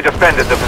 defended the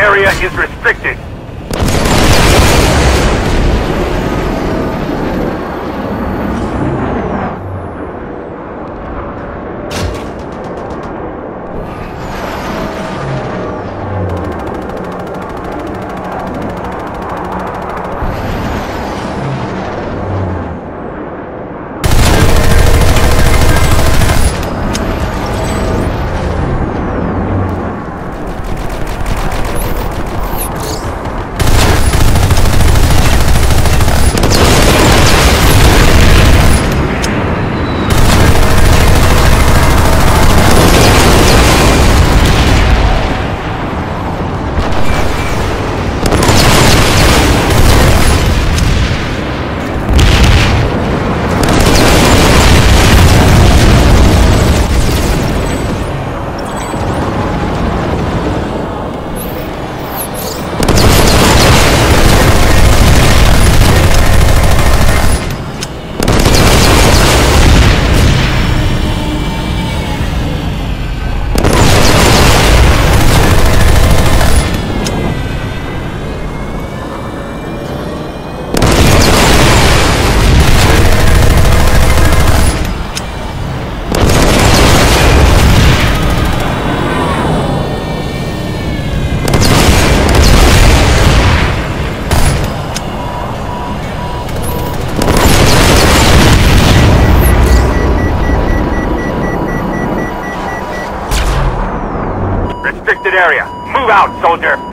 area is restricted. Out, soldier!